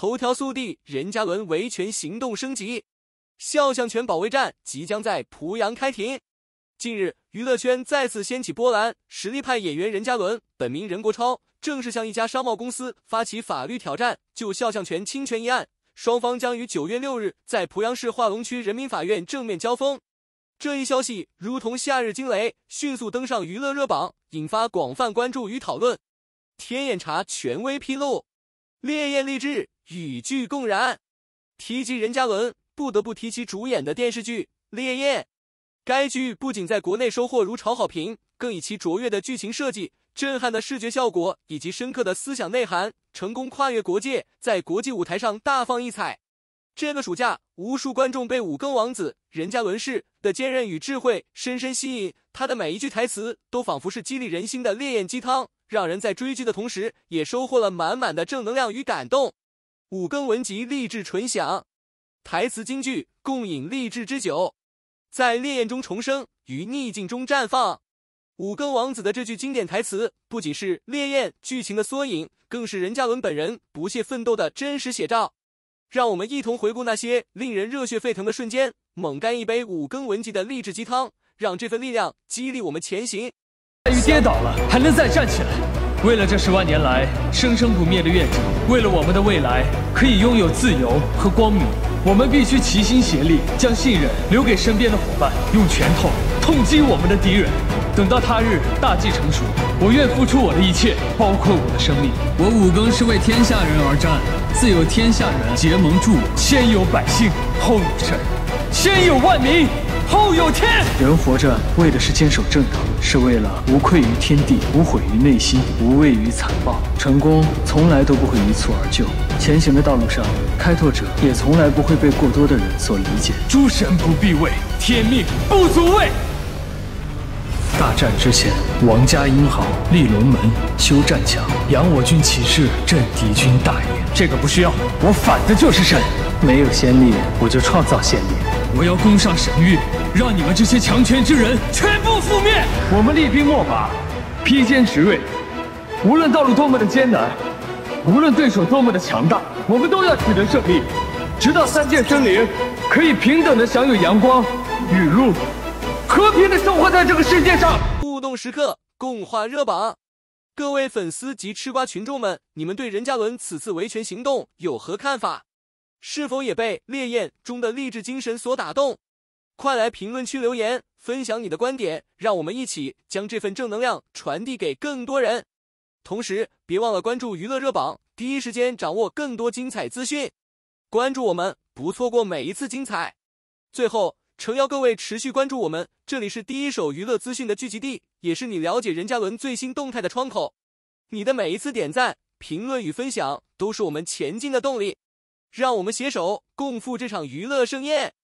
头条速递：任嘉伦维权行动升级，肖像权保卫战即将在濮阳开庭。近日，娱乐圈再次掀起波澜，实力派演员任嘉伦（本名任国超）正式向一家商贸公司发起法律挑战，就肖像权侵权一案，双方将于九月六日在濮阳市化龙区人民法院正面交锋。这一消息如同夏日惊雷，迅速登上娱乐热榜，引发广泛关注与讨论。天眼查权威披露，烈焰励志语句共燃。提及任嘉伦，不得不提其主演的电视剧《烈焰》。该剧不仅在国内收获如潮好评，更以其卓越的剧情设计、震撼的视觉效果以及深刻的思想内涵，成功跨越国界，在国际舞台上大放异彩。这个暑假，无数观众被五更王子任嘉伦式的坚韧与智慧深深吸引，他的每一句台词都仿佛是激励人心的烈焰鸡汤，让人在追剧的同时也收获了满满的正能量与感动。五更文集励志纯享，台词金句共饮励志之酒，在烈焰中重生，于逆境中绽放。五更王子的这句经典台词，不仅是烈焰剧情的缩影，更是任嘉伦本人不懈奋斗的真实写照。让我们一同回顾那些令人热血沸腾的瞬间，猛干一杯五更文集的励志鸡汤，让这份力量激励我们前行。在于跌倒了，还能再站起来。为了这十万年来生生不灭的愿景，为了我们的未来可以拥有自由和光明，我们必须齐心协力，将信任留给身边的伙伴，用拳头痛击我们的敌人。等到他日大计成熟，我愿付出我的一切，包括我的生命。我五更是为天下人而战，自有天下人结盟助我。先有百姓，后有神；先有万民，后有天。人活着为的是坚守正道，是为了无愧于天地，无悔于内心，无畏于残暴。成功从来都不会一蹴而就，前行的道路上，开拓者也从来不会被过多的人所理解。诸神不必畏，天命不足畏。大战之前，王家英豪立龙门、修战墙、扬我军旗帜、镇敌军大业。这个不需要，我反的就是神。没有先例，我就创造先例。我要攻上神域，让你们这些强权之人全部覆灭。我们厉兵秣马，披坚执锐，无论道路多么的艰难，无论对手多么的强大，我们都要取得胜利，直到三界生灵可以平等的享有阳光、雨露。和平的生活在这个世界上。互动时刻，共话热榜。各位粉丝及吃瓜群众们，你们对任嘉伦此次维权行动有何看法？是否也被《烈焰》中的励志精神所打动？快来评论区留言，分享你的观点，让我们一起将这份正能量传递给更多人。同时，别忘了关注娱乐热榜，第一时间掌握更多精彩资讯。关注我们，不错过每一次精彩。最后。诚邀各位持续关注我们，这里是第一手娱乐资讯的聚集地，也是你了解任嘉伦最新动态的窗口。你的每一次点赞、评论与分享，都是我们前进的动力。让我们携手共赴这场娱乐盛宴。